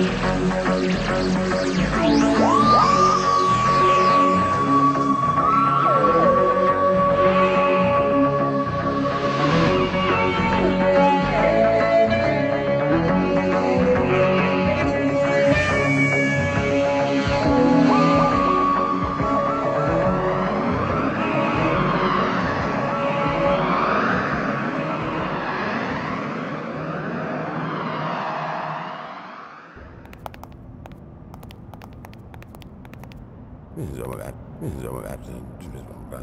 and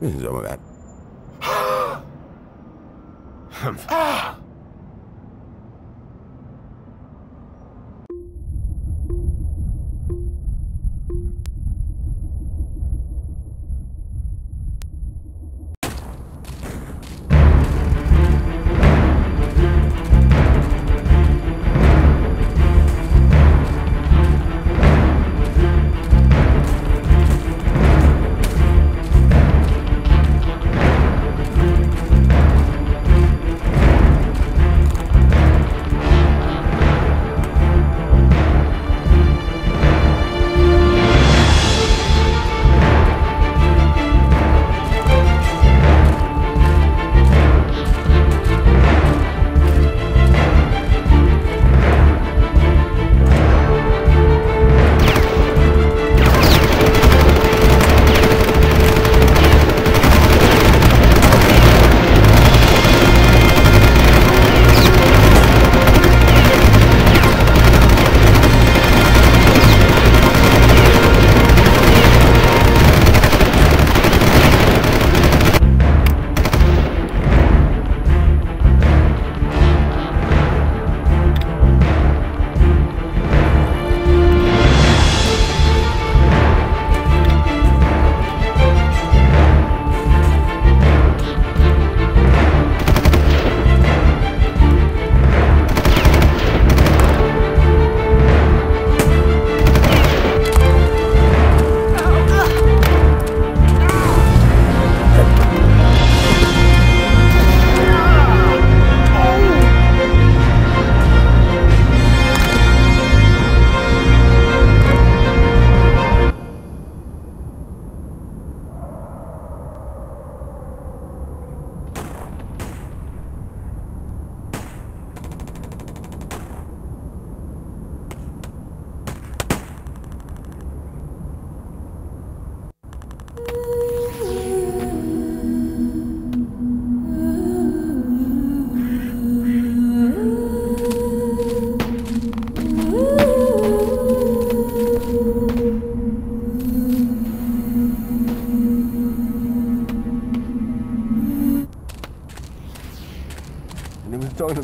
Some of that.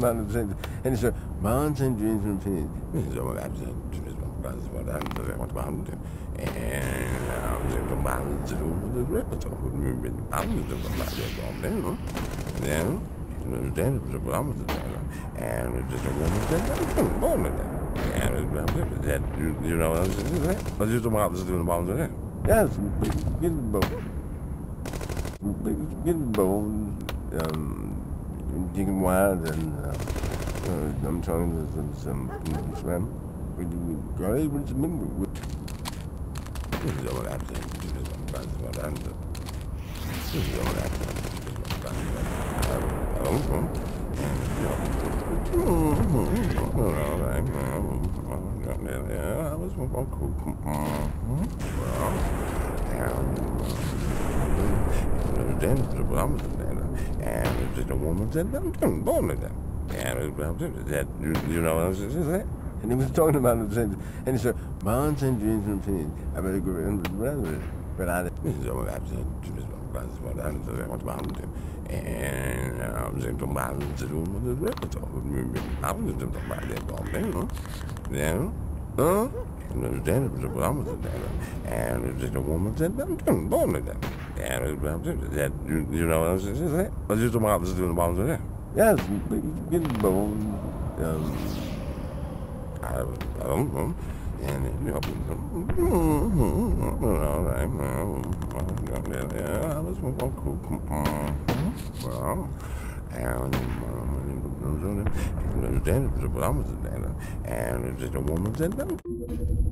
Ah! and he said, mountain dreams and things. So I said, that's what I want to do. And I was in the mountains to do the repertoire with me in the mountains of the mountains. Then, then it was a problem and it was just a woman said, I'm born with that. And that, you know what I'm? I just about to do the mountains of that. Yes, get the boat. Get the boat. Um, digging wild and uh, uh, I'm trying to some, some swim. We got able to remember. This is all I'm saying. This is what I'm saying. This is all I'm saying. I was cool. Then the woman and the woman said, I'm doing born with them. And that, you know what I'm saying? And he was talking about it, and he said, Mountain dreams and things. I better go with brother. Berade. Insomma, guarda, non so quanto parlo. E sento male, se tu non ti reputo, parlo, sento male, no? No? No? Understand it was a problem with that. And it's just a woman said, I'm doing born with that. That, you, you know what I was saying? I just about to do the bombs in there. Yes. Um, I, I don't know. And, you know, all right, yeah, I was. Well, and, and it was it's just a woman said, no.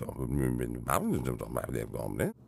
And I'm saying, don't mind the room, but the repertoire.